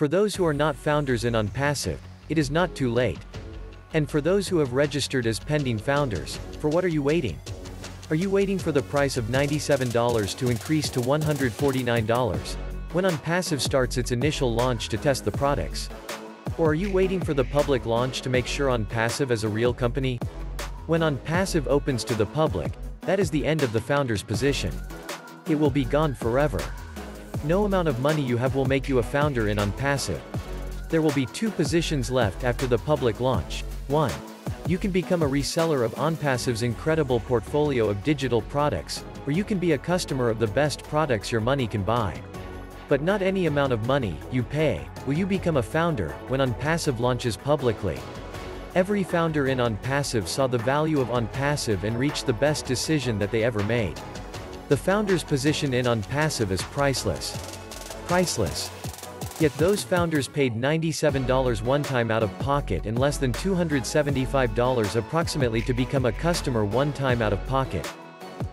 For those who are not founders in OnPassive, it is not too late. And for those who have registered as pending founders, for what are you waiting? Are you waiting for the price of $97 to increase to $149? When OnPassive starts its initial launch to test the products? Or are you waiting for the public launch to make sure OnPassive is a real company? When OnPassive opens to the public, that is the end of the founder's position. It will be gone forever. No amount of money you have will make you a founder in OnPassive. There will be two positions left after the public launch. 1. You can become a reseller of OnPassive's incredible portfolio of digital products, or you can be a customer of the best products your money can buy. But not any amount of money you pay will you become a founder when OnPassive launches publicly. Every founder in OnPassive saw the value of OnPassive and reached the best decision that they ever made. The founder's position in OnPassive is priceless. Priceless. Yet those founders paid $97 one time out of pocket and less than $275 approximately to become a customer one time out of pocket.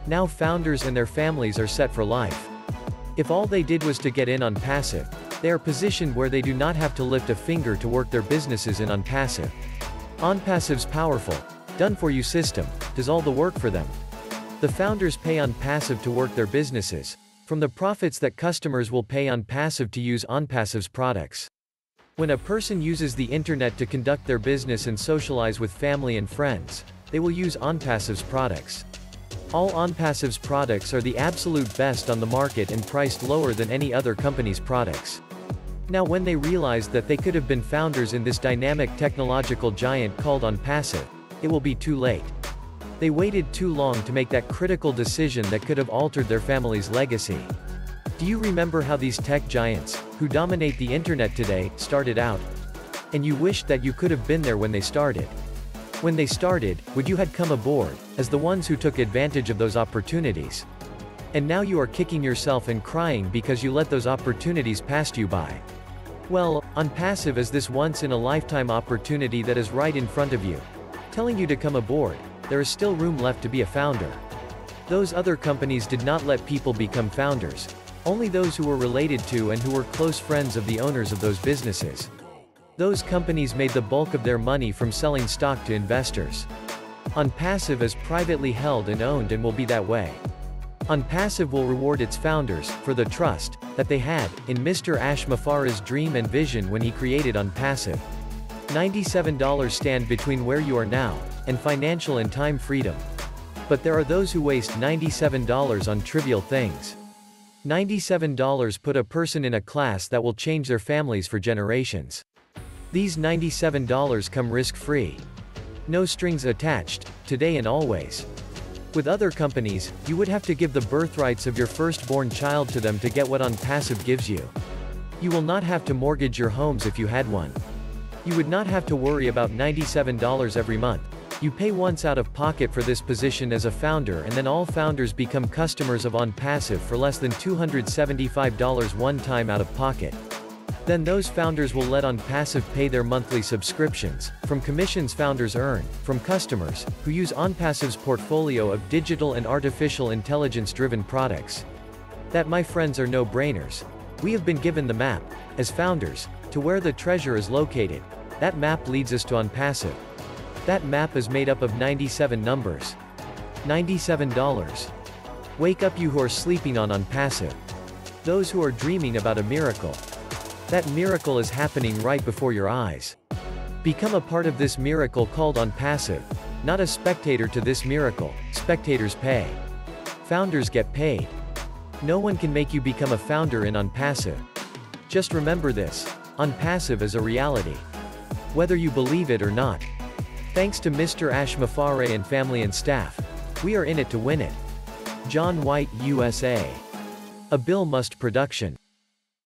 Now founders and their families are set for life. If all they did was to get in OnPassive, they are positioned where they do not have to lift a finger to work their businesses in OnPassive. On passive's powerful, done-for-you system, does all the work for them. The founders pay OnPassive to work their businesses, from the profits that customers will pay OnPassive to use OnPassive's products. When a person uses the internet to conduct their business and socialize with family and friends, they will use OnPassive's products. All OnPassive's products are the absolute best on the market and priced lower than any other company's products. Now when they realized that they could have been founders in this dynamic technological giant called OnPassive, it will be too late. They waited too long to make that critical decision that could have altered their family's legacy. Do you remember how these tech giants, who dominate the internet today, started out? And you wished that you could have been there when they started. When they started, would you had come aboard, as the ones who took advantage of those opportunities. And now you are kicking yourself and crying because you let those opportunities pass you by. Well, OnPassive is this once-in-a-lifetime opportunity that is right in front of you. Telling you to come aboard, there is still room left to be a founder. Those other companies did not let people become founders. Only those who were related to and who were close friends of the owners of those businesses. Those companies made the bulk of their money from selling stock to investors. OnPassive is privately held and owned and will be that way. OnPassive will reward its founders, for the trust, that they had, in Mr. Ash Mufareh's dream and vision when he created OnPassive. $97 stand between where you are now, and financial and time freedom. But there are those who waste $97 on trivial things. $97 put a person in a class that will change their families for generations. These $97 come risk-free. No strings attached, today and always. With other companies, you would have to give the birthrights of your firstborn child to them to get what OnPassive gives you. You will not have to mortgage your homes if you had one. You would not have to worry about $97 every month. You pay once out of pocket for this position as a founder and then all founders become customers of OnPassive for less than $275 one time out of pocket. Then those founders will let OnPassive pay their monthly subscriptions, from commissions founders earn, from customers, who use OnPassive's portfolio of digital and artificial intelligence-driven products. That my friends are no-brainers. We have been given the map, as founders, to where the treasure is located. That map leads us to OnPassive. That map is made up of 97 numbers. $97. Wake up you who are sleeping on OnPassive. Those who are dreaming about a miracle. That miracle is happening right before your eyes. Become a part of this miracle called OnPassive. Not a spectator to this miracle, spectators pay. Founders get paid. No one can make you become a founder in OnPassive. Just remember this, OnPassive is a reality. Whether you believe it or not. Thanks to Mr. Ash Mufareh and family and staff. We are in it to win it. John White, USA. A Bill Must production.